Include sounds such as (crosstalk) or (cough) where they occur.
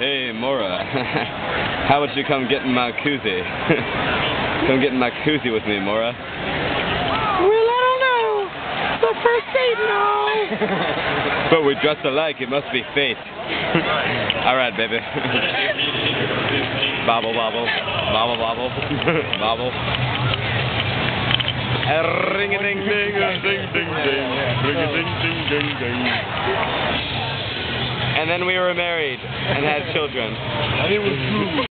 Hey, Mora. (laughs) How would you come get in my koozie? (laughs) come get in my koozie with me, Mora. Well, I don't know. But first date and all. (laughs) but we dress alike. It must be fate. all right, baby. bobble, bobble. Bobble, bobble. bobble. Ring a ding then we were married and had children.